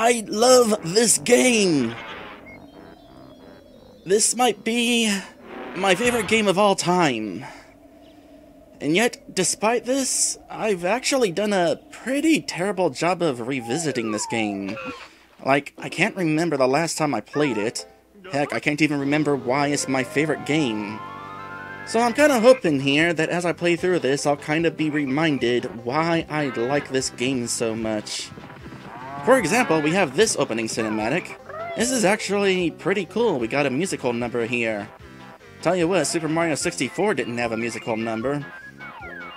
I love this game! This might be my favorite game of all time. And yet, despite this, I've actually done a pretty terrible job of revisiting this game. Like, I can't remember the last time I played it. Heck, I can't even remember why it's my favorite game. So I'm kind of hoping here that as I play through this, I'll kind of be reminded why I like this game so much. For example, we have this opening cinematic. This is actually pretty cool. We got a musical number here. Tell you what, Super Mario 64 didn't have a musical number.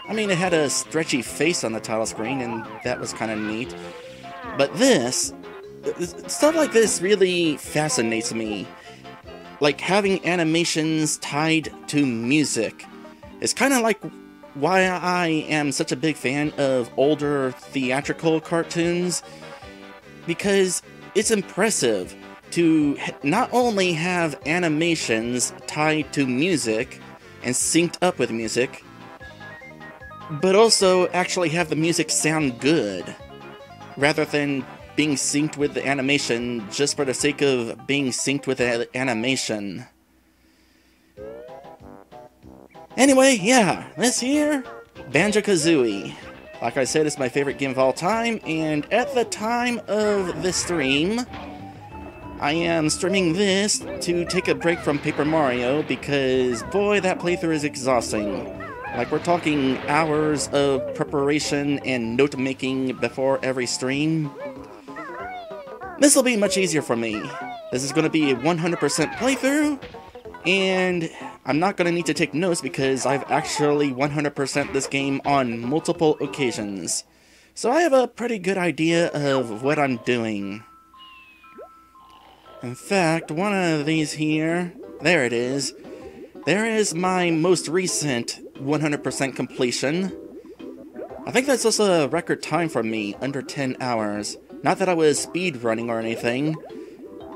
I mean, it had a stretchy face on the title screen, and that was kind of neat. But this, stuff like this really fascinates me. Like having animations tied to music. It's kind of like why I am such a big fan of older theatrical cartoons. Because it's impressive to not only have animations tied to music and synced up with music, but also actually have the music sound good, rather than being synced with the animation just for the sake of being synced with the animation. Anyway, yeah, this here, Banjo-Kazooie. Like I said, it's my favorite game of all time, and at the time of this stream, I am streaming this to take a break from Paper Mario because, boy, that playthrough is exhausting. Like, we're talking hours of preparation and note making before every stream. This will be much easier for me. This is going to be a 100% playthrough, and I'm not to need to take notes because I've actually 100% this game on multiple occasions. So I have a pretty good idea of what I'm doing. In fact, one of these here, there it is. There is my most recent 100% completion. I think that's also a record time for me, under 10 hours. Not that I was speed running or anything.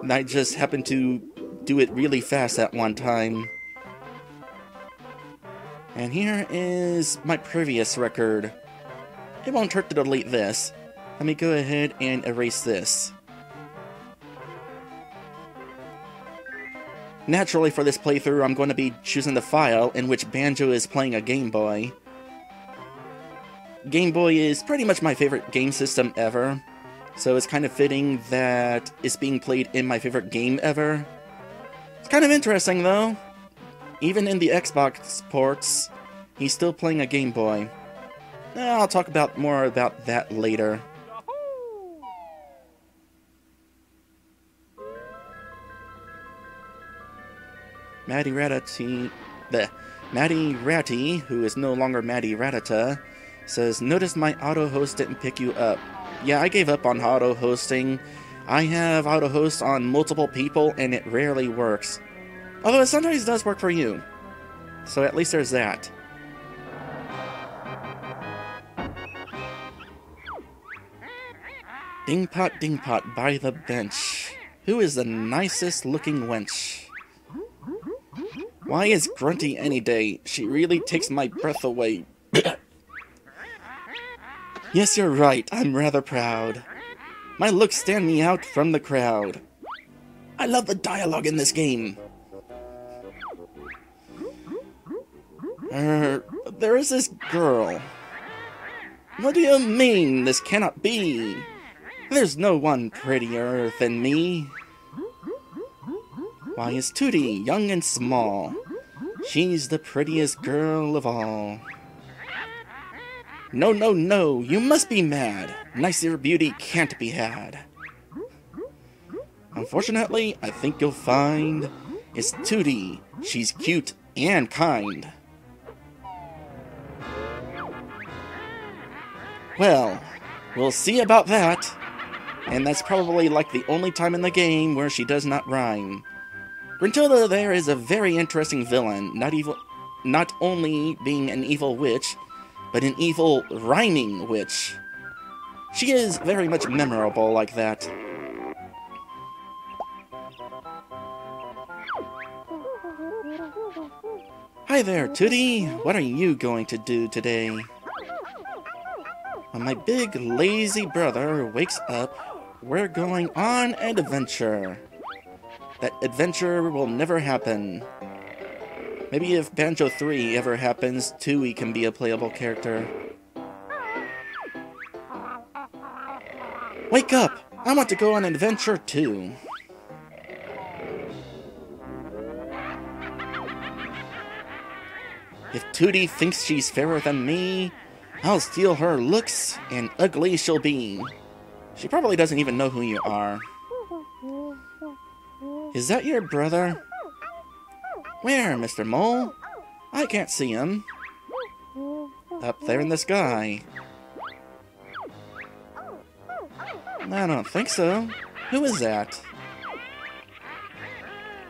I just happened to do it really fast at one time. And here is my previous record. It won't hurt to delete this. Let me go ahead and erase this. Naturally, for this playthrough, I'm going to be choosing the file in which Banjo is playing a Game Boy. Game Boy is pretty much my favorite game system ever, so it's kind of fitting that it's being played in my favorite game ever. It's kind of interesting, though. Even in the Xbox ports, he's still playing a Game Boy. Eh, I'll talk about more about that later. Maddie Ratati, the Maddie Ratty, who is no longer Maddie Ratata, says, Notice my auto host didn't pick you up. Yeah, I gave up on auto hosting. I have auto host on multiple people and it rarely works. Although it sometimes does work for you. So at least there's that. Dingpot Dingpot by the bench. Who is the nicest looking wench? Why is Grunty any day? She really takes my breath away. yes, you're right. I'm rather proud. My looks stand me out from the crowd. I love the dialogue in this game. Er, there is this girl. What do you mean this cannot be? There's no one prettier than me. Why is Tooty young and small? She's the prettiest girl of all. No, no, no, you must be mad. Nicer beauty can't be had. Unfortunately, I think you'll find it's Tooty. She's cute and kind. Well, we'll see about that. And that's probably like the only time in the game where she does not rhyme. Gruntilda there is a very interesting villain, not evil, not only being an evil witch, but an evil rhyming witch. She is very much memorable like that. Hi there, Tooty! What are you going to do today? When my big lazy brother wakes up, we're going on an adventure. That adventure will never happen. Maybe if Banjo 3 ever happens, Tooty can be a playable character. Wake up! I want to go on an adventure too. If Tooty thinks she's fairer than me, I'll steal her looks, and ugly she'll be. She probably doesn't even know who you are. Is that your brother? Where, Mr. Mole? I can't see him. Up there in the sky. I don't think so. Who is that?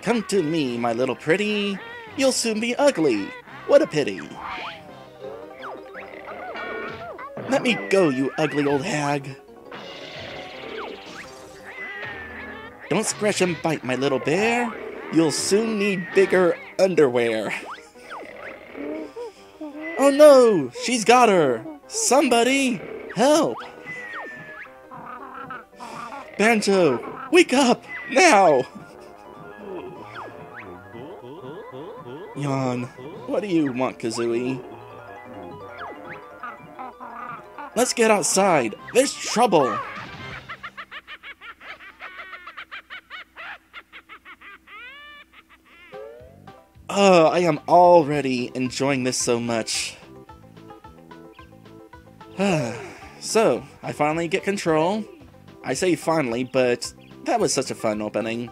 Come to me, my little pretty. You'll soon be ugly. What a pity. Let me go, you ugly old hag. Don't scratch and bite, my little bear. You'll soon need bigger underwear. Oh no! She's got her! Somebody! Help! Banjo! Wake up! Now! Yawn. What do you want, Kazooie? Let's get outside. There's trouble. Oh, I am already enjoying this so much. so, I finally get control. I say finally, but that was such a fun opening.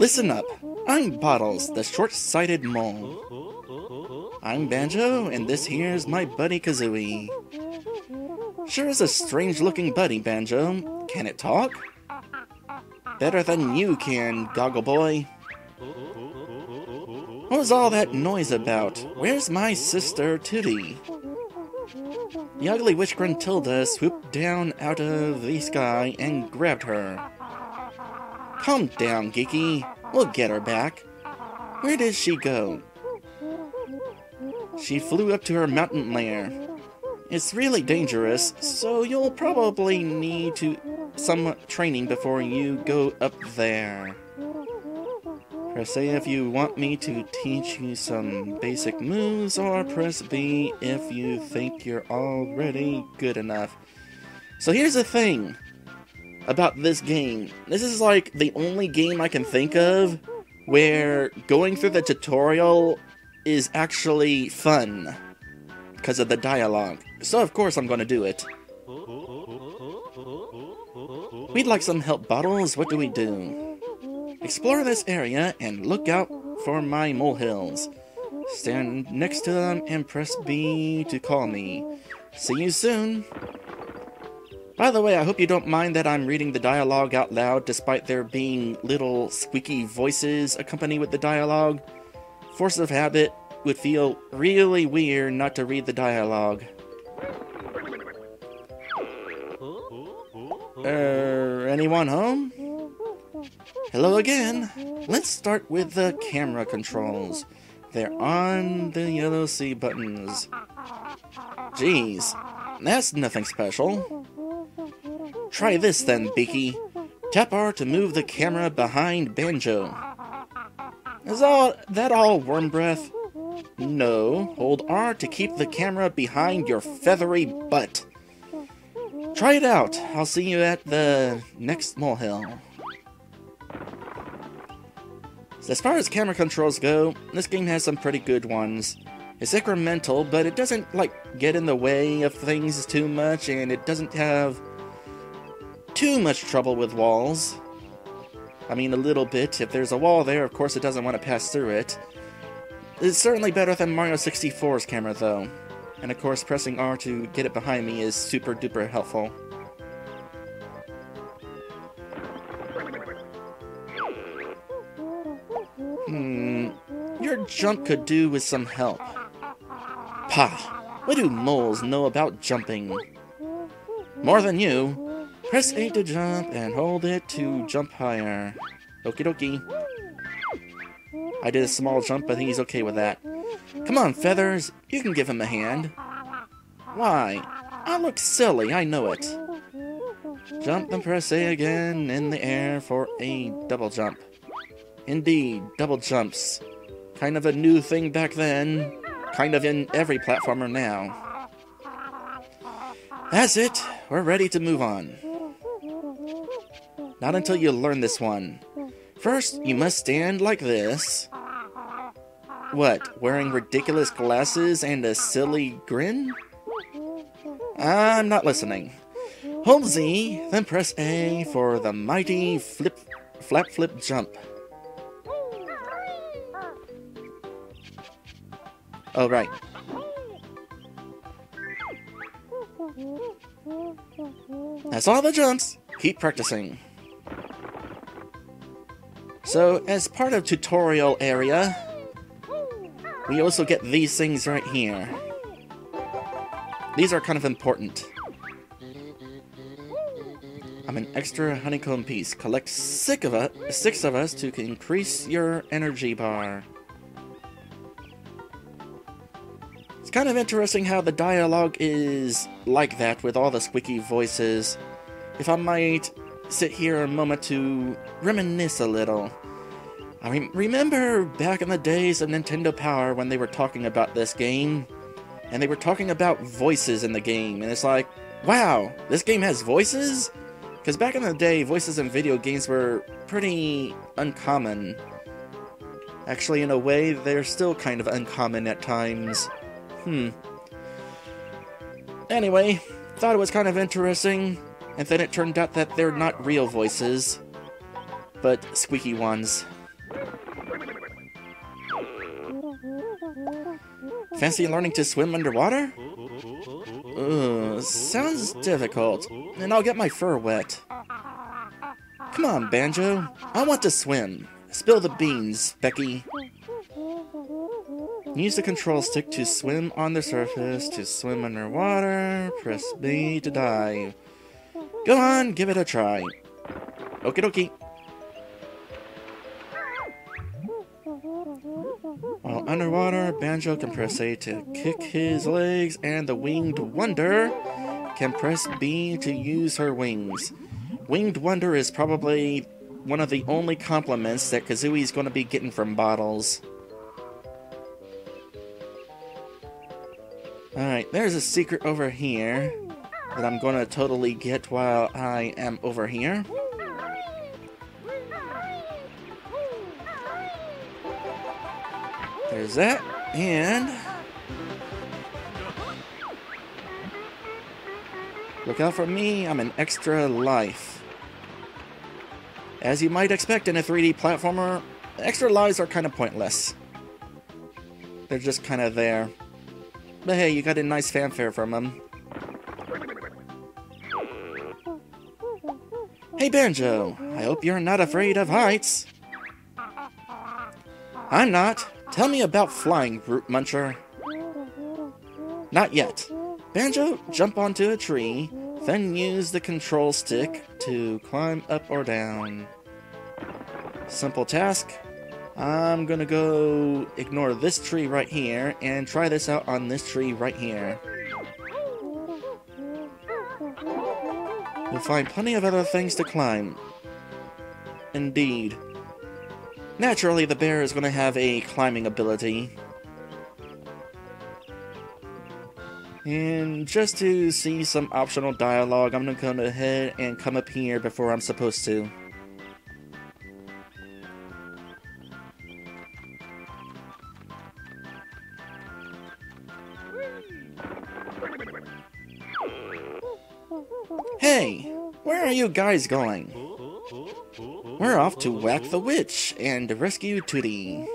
Listen up. I'm Bottles, the short-sighted mole. I'm Banjo, and this here's my buddy Kazooie. Sure is a strange-looking buddy, Banjo. Can it talk? Better than you can, Goggle Boy. What was all that noise about? Where's my sister, Tooty? The ugly witch Gruntilda swooped down out of the sky and grabbed her. Calm down, Geeky. We'll get her back. Where did she go? She flew up to her mountain lair. It's really dangerous, so you'll probably need to some training before you go up there. Press A if you want me to teach you some basic moves, or press B if you think you're already good enough. So here's the thing about this game. This is like the only game I can think of where going through the tutorial is actually fun because of the dialogue. So of course I'm to do it. We'd like some help, Bottles. What do we do? Explore this area and look out for my molehills. Stand next to them and press B to call me. See you soon! By the way, I hope you don't mind that I'm reading the dialogue out loud despite there being little squeaky voices accompanied with the dialogue. Force of habit would feel really weird not to read the dialogue. Er, anyone home? Hello again. Let's start with the camera controls. They're on the yellow C buttons. Geez, that's nothing special. Try this then, Beaky. Tap R to move the camera behind Banjo. Is all that all worm breath? No, hold R to keep the camera behind your feathery butt. Try it out. I'll see you at the next molehill. As far as camera controls go, this game has some pretty good ones. It's incremental, but it doesn't, like, get in the way of things too much, and it doesn't have too much trouble with walls. I mean, a little bit. If there's a wall there, of course it doesn't want to pass through it. It's certainly better than Mario 64's camera, though. And of course, pressing R to get it behind me is super duper helpful. Hmm, your jump could do with some help. Pah! What do moles know about jumping? More than you. Press A to jump and hold it to jump higher. Okie dokie. I did a small jump, but he's okay with that. Come on, Feathers, you can give him a hand. Why? I look silly, I know it. Jump and press A again in the air for a double jump. Indeed, double jumps. Kind of a new thing back then, kind of in every platformer now. That's it, we're ready to move on. Not until you learn this one. First, you must stand like this. What, wearing ridiculous glasses and a silly grin? Ah, I'm not listening. Hold Z, then press A for the mighty flip, flap flip jump. Oh, right. That's all the jumps. Keep practicing. So, as part of tutorial area, we also get these things right here. These are kind of important. I'm an extra honeycomb piece. Collect six of us, six of us to increase your energy bar. It's kind of interesting how the dialogue is like that with all the squeaky voices. If I might sit here a moment to reminisce a little. I mean, remember back in the days of Nintendo Power when they were talking about this game? And they were talking about voices in the game, and it's like, wow, this game has voices? Because back in the day, voices in video games were pretty uncommon. Actually, in a way, they're still kind of uncommon at times. Hmm. Anyway, thought it was kind of interesting, and then it turned out that they're not real voices, but squeaky ones. Fancy learning to swim underwater? Ugh, sounds difficult, and I'll get my fur wet. Come on, Banjo. I want to swim. Spill the beans, Becky. Use the control stick to swim on the surface, to swim underwater, press B to dive. Go on, give it a try. Okie dokie. Underwater, Banjo can press A to kick his legs, and the Winged Wonder can press B to use her wings. Winged Wonder is probably one of the only compliments that Kazooie's going to be getting from Bottles. Alright, there's a secret over here that I'm gonna totally get while I am over here. There's that, and... Look out for me, I'm an extra life. As you might expect in a 3D platformer, extra lives are kind of pointless. They're just kind of there. But hey, you got a nice fanfare from him. Hey Banjo, I hope you're not afraid of heights. I'm not. Tell me about flying, Brute Muncher. Not yet. Banjo, jump onto a tree, then use the control stick to climb up or down. Simple task, I'm gonna go ignore this tree right here and try this out on this tree right here. You'll find plenty of other things to climb. Indeed. Naturally, the bear is gonna have a climbing ability. And just to see some optional dialogue, I'm gonna go ahead and come up here before I'm supposed to. Hey, where are you guys going? We're off to whack the witch and rescue Tooty.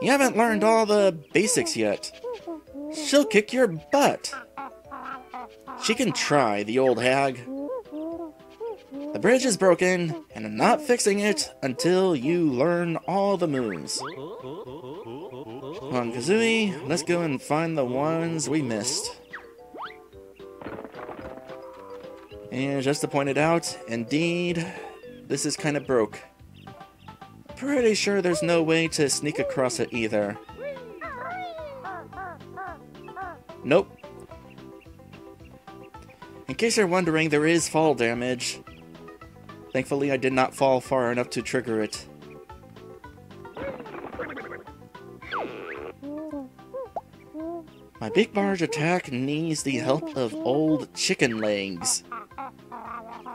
You haven't learned all the basics yet. She'll kick your butt. She can try, the old hag. The bridge is broken, and I'm not fixing it until you learn all the moves. On, Kazooie, let's go and find the ones we missed. And just to point it out, indeed, this is kind of broke. Pretty sure there's no way to sneak across it either. Nope. In case you're wondering, there is fall damage. Thankfully, I did not fall far enough to trigger it. My big barge attack needs the help of old chicken legs.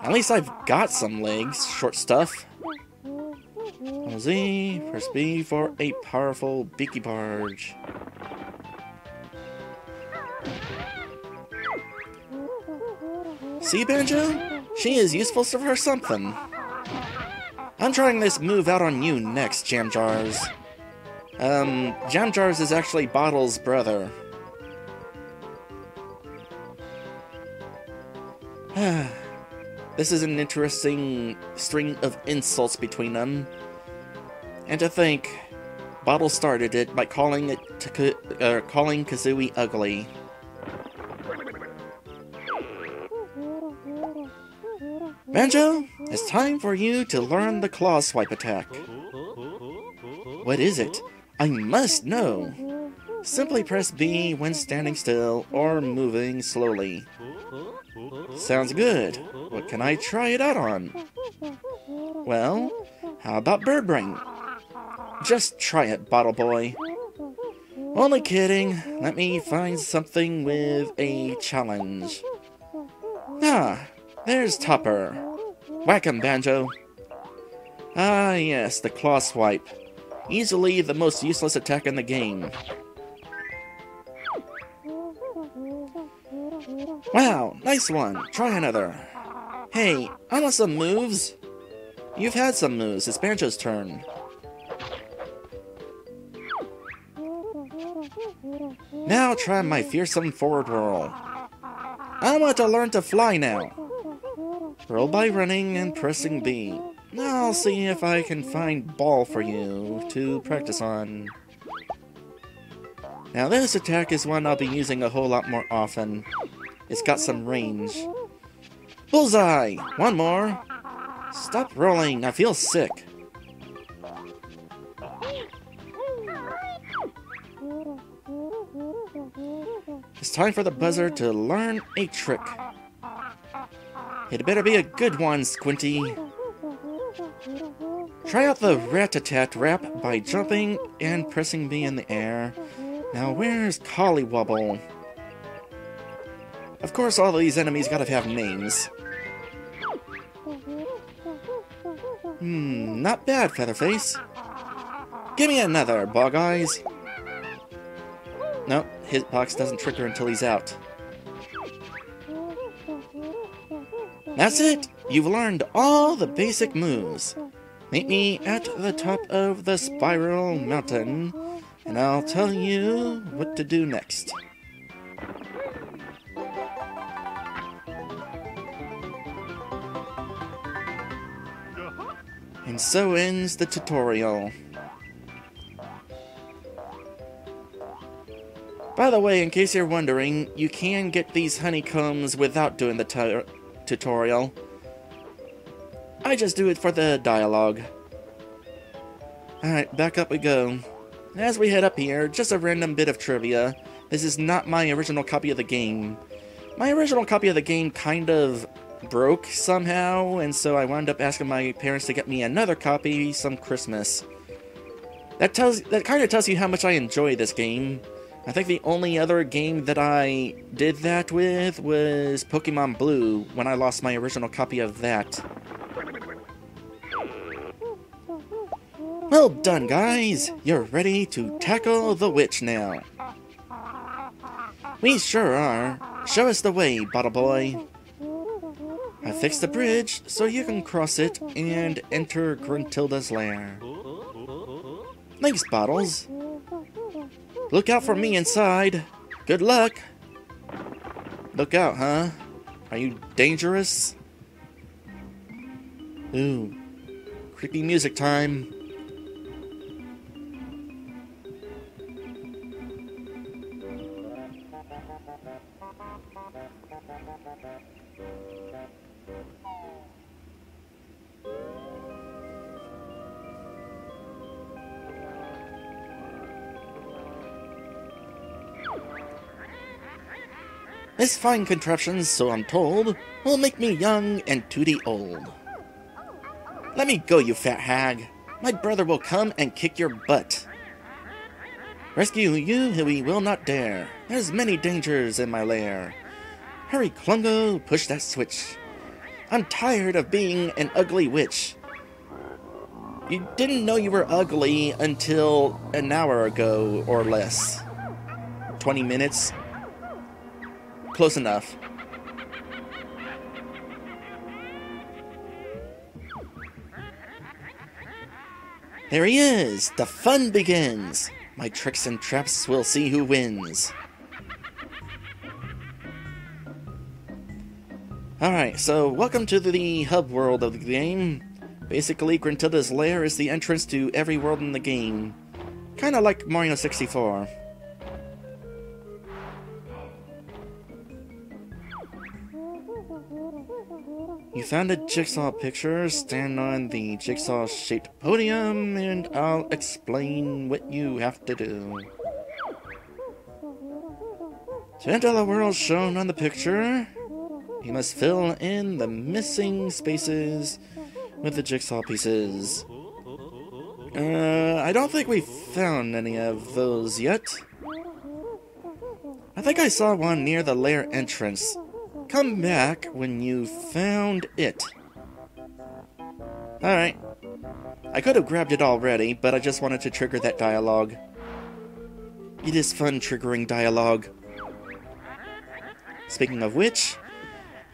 At least I've got some legs, short stuff. Z, press B for a powerful beaky barge. See, Banjo? She is useful for her something. I'm trying this move out on you next, Jamjars. Um, Jamjars is actually Bottle's brother. This is an interesting string of insults between them. And to think, Bottle started it by calling it uh, calling Kazooie ugly. Banjo, it's time for you to learn the claw swipe attack. What is it? I must know. Simply press B when standing still or moving slowly. Sounds good. What can I try it out on? Well, how about Bird Brain? Just try it, Bottle Boy. Only kidding. Let me find something with a challenge. Ah, there's Topper. Whack him, Banjo. Ah, yes, the Claw Swipe. Easily the most useless attack in the game. Wow, nice one. Try another. Hey, I want some moves. You've had some moves. It's Banjo's turn. Now try my fearsome forward roll. I want to learn to fly now. Roll by running and pressing B. Now I'll see if I can find ball for you to practice on. Now this attack is one I'll be using a whole lot more often. It's got some range. Bullseye! One more! Stop rolling, I feel sick. It's time for the buzzer to learn a trick. It better be a good one, Squinty. Try out the rat-a-tat rap by jumping and pressing B in the air. Now where's Colliwobble? Of course all these enemies gotta have names. Hmm, not bad, Featherface. Give me another, Bog Eyes. Nope, hitbox doesn't trigger until he's out. That's it! You've learned all the basic moves. Meet me at the top of the Spiral Mountain, and I'll tell you what to do next. And so ends the tutorial. By the way, in case you're wondering, you can get these honeycombs without doing the tutorial. I just do it for the dialogue. Alright, back up we go. As we head up here, just a random bit of trivia. This is not my original copy of the game. My original copy of the game kind of broke somehow, and so I wound up asking my parents to get me another copy some Christmas. That tells that kind of tells you how much I enjoy this game. I think the only other game that I did that with was Pokemon Blue, when I lost my original copy of that. Well done, guys! You're ready to tackle the witch now. We sure are. Show us the way, Bottle Boy. I fixed the bridge so you can cross it and enter Gruntilda's lair. Thanks, Bottles. Look out for me inside. Good luck. Look out, huh? Are you dangerous? Ooh. Creepy music time. This fine contraption, so I'm told, will make me young and tooty old. Let me go, you fat hag. My brother will come and kick your butt. Rescue you we will not dare. There's many dangers in my lair. Hurry, Klungo, push that switch. I'm tired of being an ugly witch. You didn't know you were ugly until an hour ago or less. 20 minutes? Close enough. There he is! The fun begins! My tricks and traps will see who wins. Alright, so welcome to the hub world of the game. Basically, Gruntilda's lair is the entrance to every world in the game. Kinda like Mario 64. You found a jigsaw picture, stand on the jigsaw-shaped podium, and I'll explain what you have to do. To enter the world shown on the picture, you must fill in the missing spaces with the jigsaw pieces. Uh, I don't think we've found any of those yet. I think I saw one near the lair entrance. Come back when you found it. Alright. I could have grabbed it already, but I just wanted to trigger that dialogue. It is fun triggering dialogue. Speaking of which,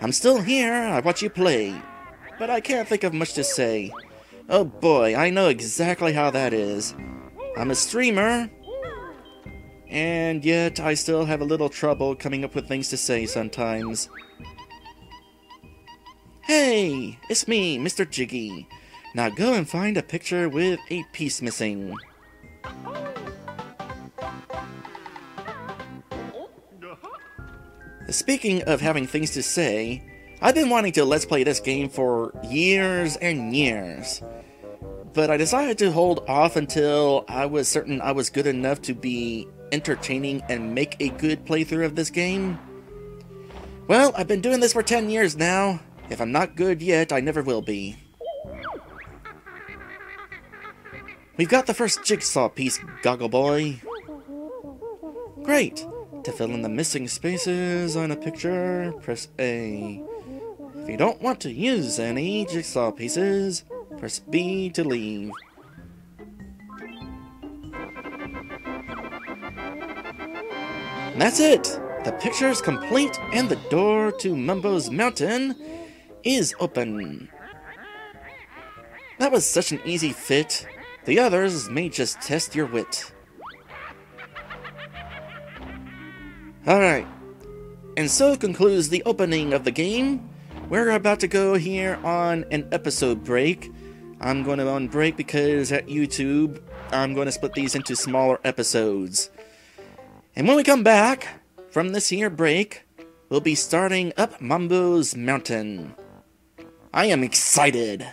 I'm still here, I watch you play. But I can't think of much to say. Oh boy, I know exactly how that is. I'm a streamer, and yet I still have a little trouble coming up with things to say sometimes. Hey, it's me, Mr. Jiggy. Now go and find a picture with a piece missing. Speaking of having things to say, I've been wanting to Let's Play this game for years and years. But I decided to hold off until I was certain I was good enough to be entertaining and make a good playthrough of this game. Well, I've been doing this for 10 years now. If I'm not good yet, I never will be. We've got the first jigsaw piece, Goggle Boy. Great! To fill in the missing spaces on a picture, press A. If you don't want to use any jigsaw pieces, press B to leave. And that's it! The picture is complete and the door to Mumbo's Mountain is open. That was such an easy fit. The others may just test your wit. Alright. And so concludes the opening of the game. We're about to go here on an episode break. I'm going to on break because at YouTube, I'm going to split these into smaller episodes. And when we come back from this here break, we'll be starting up Mumbo's Mountain. I am excited.